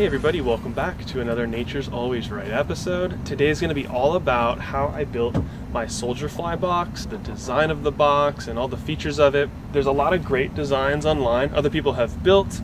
Hey everybody, welcome back to another Nature's Always Right episode. Today is going to be all about how I built my Soldier Fly box, the design of the box, and all the features of it. There's a lot of great designs online other people have built,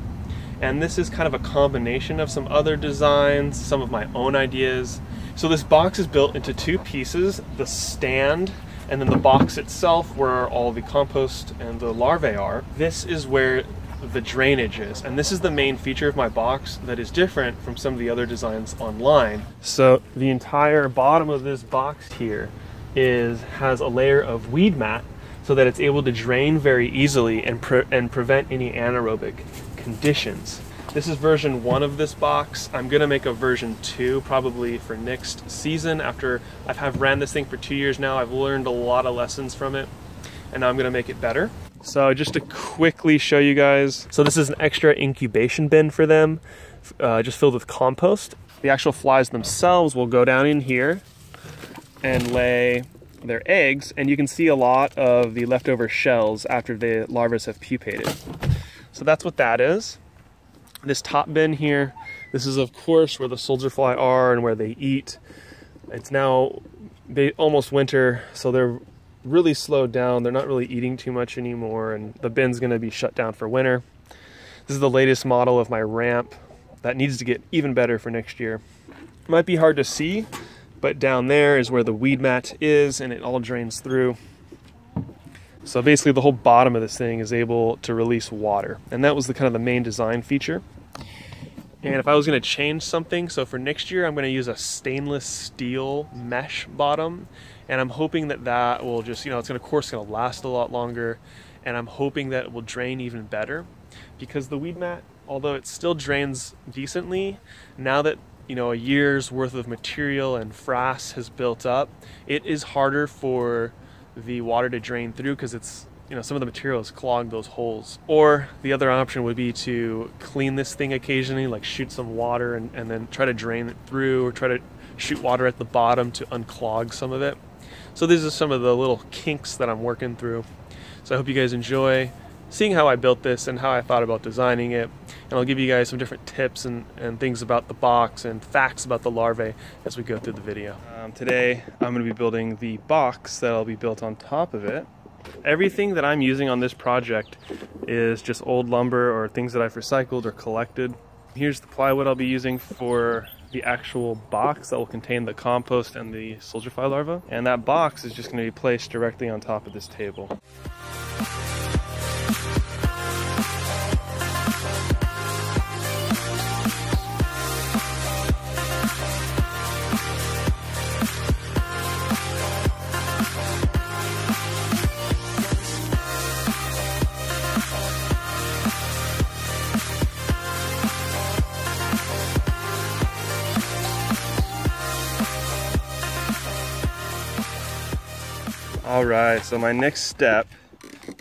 and this is kind of a combination of some other designs, some of my own ideas. So this box is built into two pieces, the stand and then the box itself where all the compost and the larvae are. This is where the drainage is. And this is the main feature of my box that is different from some of the other designs online. So the entire bottom of this box here is has a layer of weed mat so that it's able to drain very easily and, pre and prevent any anaerobic conditions. This is version one of this box. I'm gonna make a version two probably for next season after I have ran this thing for two years now. I've learned a lot of lessons from it and I'm gonna make it better. So just to quickly show you guys, so this is an extra incubation bin for them, uh, just filled with compost. The actual flies themselves will go down in here and lay their eggs, and you can see a lot of the leftover shells after the larvae have pupated. So that's what that is. This top bin here, this is of course where the soldier fly are and where they eat. It's now almost winter, so they're really slowed down. They're not really eating too much anymore, and the bin's gonna be shut down for winter. This is the latest model of my ramp that needs to get even better for next year. Might be hard to see, but down there is where the weed mat is, and it all drains through. So basically the whole bottom of this thing is able to release water. And that was the kind of the main design feature. And if I was gonna change something, so for next year, I'm gonna use a stainless steel mesh bottom. And I'm hoping that that will just you know it's going to of course going to last a lot longer. And I'm hoping that it will drain even better. Because the weed mat although it still drains decently now that you know a year's worth of material and frass has built up it is harder for the water to drain through because it's you know some of the materials clog those holes or the other option would be to clean this thing occasionally like shoot some water and, and then try to drain it through or try to shoot water at the bottom to unclog some of it so these are some of the little kinks that I'm working through. So I hope you guys enjoy seeing how I built this and how I thought about designing it. And I'll give you guys some different tips and, and things about the box and facts about the larvae as we go through the video. Um, today I'm going to be building the box that I'll be built on top of it. Everything that I'm using on this project is just old lumber or things that I've recycled or collected. Here's the plywood I'll be using for the actual box that will contain the compost and the soldier fly larva. And that box is just going to be placed directly on top of this table. All right, so my next step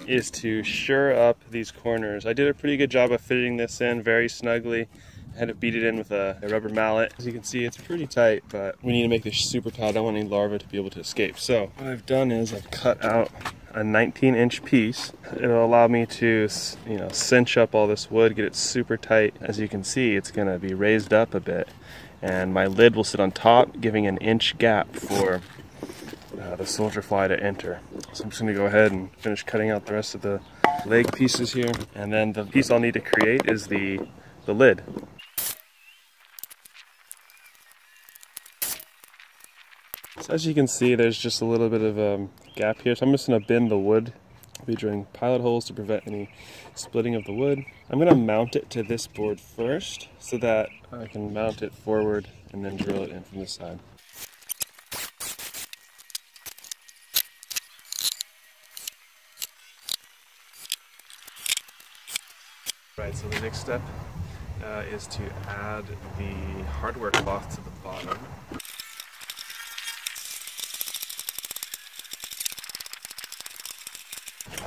is to sure up these corners. I did a pretty good job of fitting this in very snugly. I had to beat it in with a, a, rubber mallet. As you can see, it's pretty tight, but we need to make this super tight. I don't want any larvae to be able to escape. So what I've done is I've cut out a 19 inch piece. It'll allow me to, you know, cinch up all this wood, get it super tight. As you can see, it's gonna be raised up a bit. And my lid will sit on top, giving an inch gap for the soldier fly to enter. So I'm just going to go ahead and finish cutting out the rest of the leg pieces here. And then the piece I'll need to create is the, the lid. So as you can see, there's just a little bit of a um, gap here. So I'm just going to bend the wood. I'll be drilling pilot holes to prevent any splitting of the wood. I'm going to mount it to this board first so that I can mount it forward and then drill it in from the side. So the next step uh, is to add the hardware cloth to the bottom.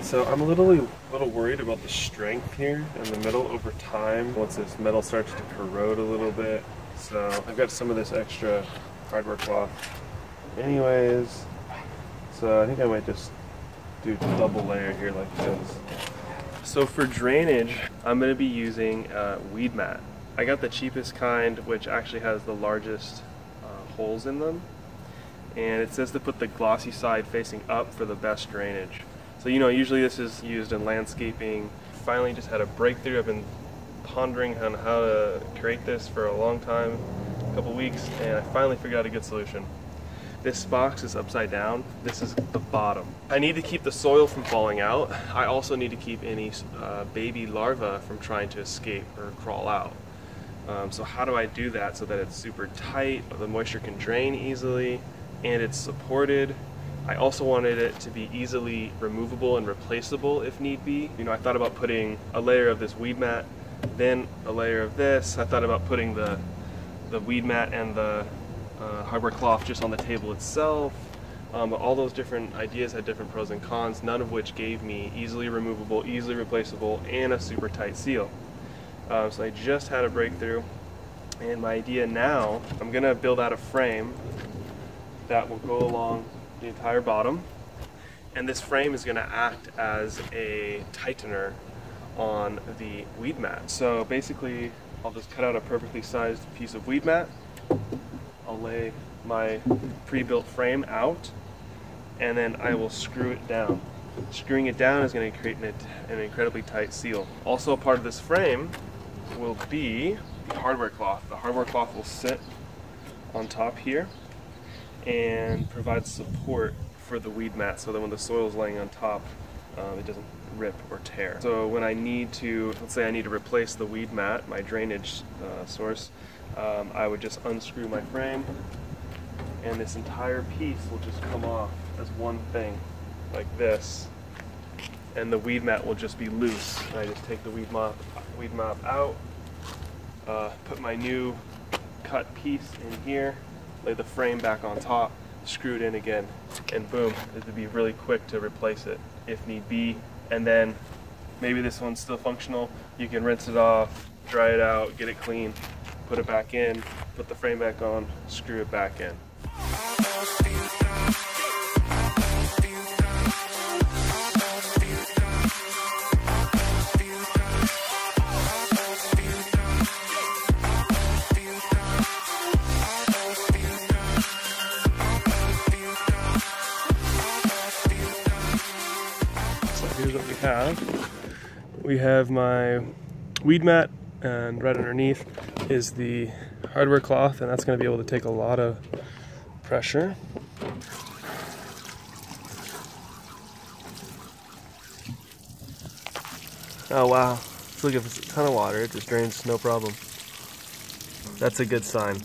So I'm a little, little worried about the strength here in the middle over time once this metal starts to corrode a little bit. So I've got some of this extra hardware cloth anyways. So I think I might just do double layer here like this. So for drainage, I'm going to be using uh, weed mat. I got the cheapest kind, which actually has the largest uh, holes in them. And it says to put the glossy side facing up for the best drainage. So you know, usually this is used in landscaping. Finally just had a breakthrough. I've been pondering on how to create this for a long time, a couple weeks, and I finally figured out a good solution. This box is upside down. This is the bottom. I need to keep the soil from falling out. I also need to keep any uh, baby larvae from trying to escape or crawl out. Um, so how do I do that so that it's super tight, the moisture can drain easily, and it's supported. I also wanted it to be easily removable and replaceable if need be. You know, I thought about putting a layer of this weed mat, then a layer of this. I thought about putting the, the weed mat and the uh, hardware cloth just on the table itself. Um, all those different ideas had different pros and cons, none of which gave me easily removable, easily replaceable, and a super tight seal. Um, so I just had a breakthrough, and my idea now, I'm gonna build out a frame that will go along the entire bottom, and this frame is gonna act as a tightener on the weed mat. So basically, I'll just cut out a perfectly sized piece of weed mat, I'll lay my pre-built frame out and then I will screw it down. Screwing it down is going to create an, an incredibly tight seal. Also a part of this frame will be the hardware cloth. The hardware cloth will sit on top here and provide support for the weed mat so that when the soil is laying on top um, it doesn't rip or tear. So when I need to, let's say I need to replace the weed mat, my drainage uh, source, um, I would just unscrew my frame and this entire piece will just come off as one thing like this. And the weed mat will just be loose. And I just take the weed mop, weed mop out uh, put my new cut piece in here lay the frame back on top screw it in again and boom it would be really quick to replace it if need be. And then maybe this one's still functional. You can rinse it off dry it out get it clean put it back in, put the frame back on, screw it back in. So here's what we have. We have my weed mat and right underneath is the hardware cloth and that's going to be able to take a lot of pressure. Oh wow, look if it's a ton of water, it just drains no problem. That's a good sign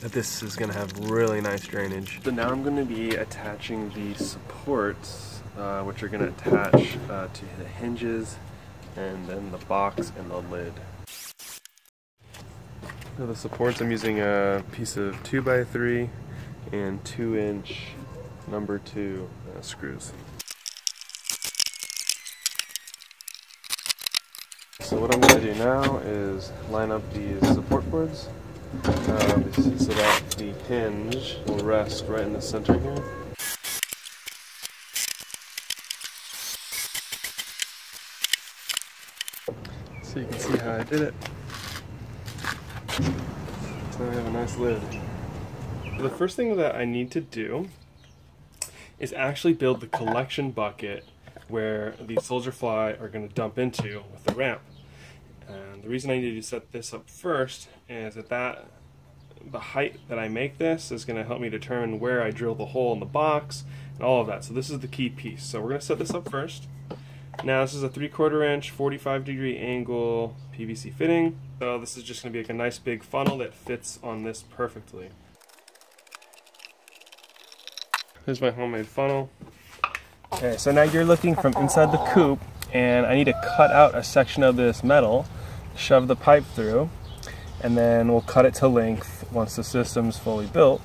that this is going to have really nice drainage. So now I'm going to be attaching the supports uh, which are going to attach uh, to the hinges and then the box and the lid. For the supports I'm using a piece of 2x3 and 2 inch number 2 uh, screws. So what I'm going to do now is line up these support boards um, so that the hinge will rest right in the center here. So you can see how I did it. So now we have a nice lid. The first thing that I need to do is actually build the collection bucket where the soldier fly are going to dump into with the ramp. And the reason I need to set this up first is that, that the height that I make this is going to help me determine where I drill the hole in the box and all of that. So this is the key piece. So we're going to set this up first. Now this is a 3 quarter inch 45 degree angle PVC fitting. So this is just going to be like a nice big funnel that fits on this perfectly. Here's my homemade funnel. Okay, so now you're looking from inside the coop and I need to cut out a section of this metal, shove the pipe through, and then we'll cut it to length once the system's fully built.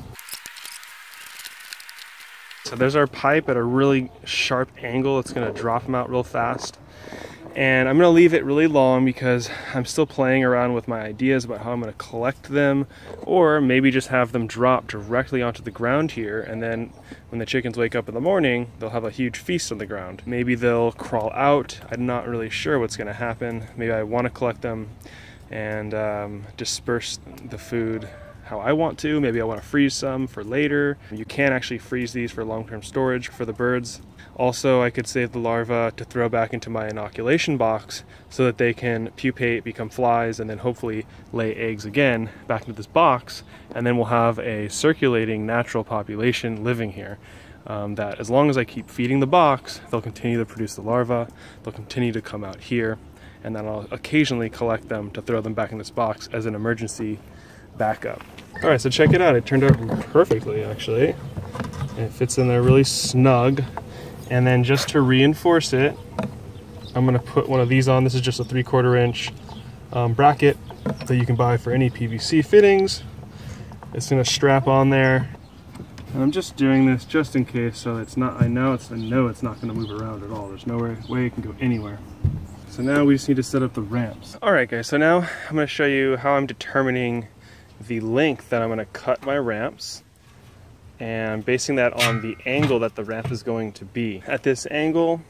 So there's our pipe at a really sharp angle. It's gonna drop them out real fast. And I'm gonna leave it really long because I'm still playing around with my ideas about how I'm gonna collect them or maybe just have them drop directly onto the ground here and then when the chickens wake up in the morning, they'll have a huge feast on the ground. Maybe they'll crawl out. I'm not really sure what's gonna happen. Maybe I wanna collect them and um, disperse the food how I want to. Maybe I want to freeze some for later. You can actually freeze these for long-term storage for the birds. Also, I could save the larvae to throw back into my inoculation box so that they can pupate, become flies, and then hopefully lay eggs again back into this box. And then we'll have a circulating natural population living here. Um, that as long as I keep feeding the box, they'll continue to produce the larvae, they'll continue to come out here, and then I'll occasionally collect them to throw them back in this box as an emergency backup. All right, so check it out. It turned out perfectly, actually. It fits in there really snug. And then just to reinforce it, I'm gonna put one of these on. This is just a three quarter inch um, bracket that you can buy for any PVC fittings. It's gonna strap on there. And I'm just doing this just in case so it's not, I know it's, I know it's not gonna move around at all. There's no way, way it can go anywhere. So now we just need to set up the ramps. All right guys, so now I'm gonna show you how I'm determining the length that I'm gonna cut my ramps and basing that on the angle that the ramp is going to be. At this angle,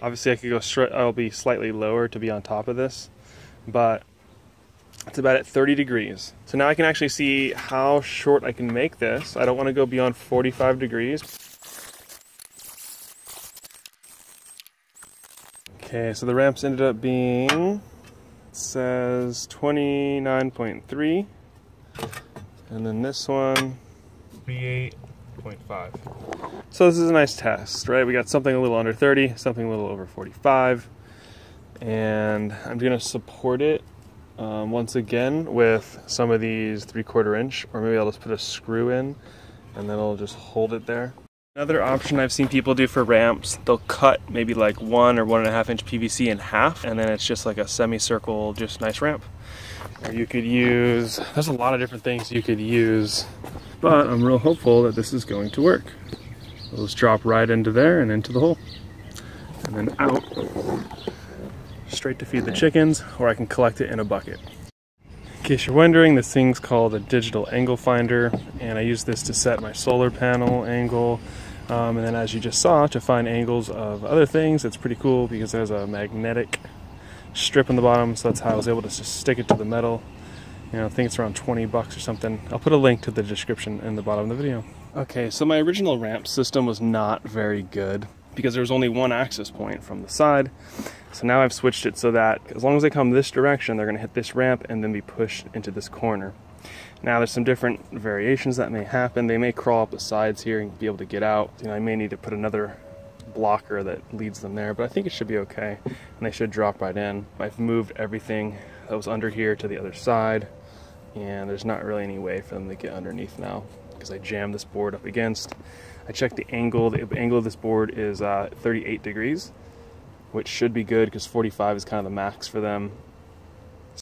obviously I could go straight, I'll be slightly lower to be on top of this, but it's about at 30 degrees. So now I can actually see how short I can make this. I don't want to go beyond 45 degrees. Okay, so the ramps ended up being, says 29.3. And then this one, B8.5. So this is a nice test, right? We got something a little under 30, something a little over 45. And I'm gonna support it um, once again with some of these three quarter inch, or maybe I'll just put a screw in and then I'll just hold it there. Another option I've seen people do for ramps, they'll cut maybe like one or one and a half inch PVC in half, and then it's just like a semicircle, just nice ramp. Or you could use, there's a lot of different things you could use but I'm real hopeful that this is going to work. It'll just drop right into there and into the hole. And then out, straight to feed the chickens, or I can collect it in a bucket. In case you're wondering, this thing's called a digital angle finder, and I use this to set my solar panel angle, um, and then as you just saw, to find angles of other things. It's pretty cool because there's a magnetic strip on the bottom, so that's how I was able to just stick it to the metal you know, I think it's around 20 bucks or something. I'll put a link to the description in the bottom of the video. Okay, so my original ramp system was not very good because there was only one access point from the side. So now I've switched it so that as long as they come this direction, they're gonna hit this ramp and then be pushed into this corner. Now there's some different variations that may happen. They may crawl up the sides here and be able to get out. You know, I may need to put another blocker that leads them there, but I think it should be okay. And they should drop right in. I've moved everything that was under here to the other side and there's not really any way for them to get underneath now because I jammed this board up against. I checked the angle. The angle of this board is uh, 38 degrees, which should be good because 45 is kind of the max for them.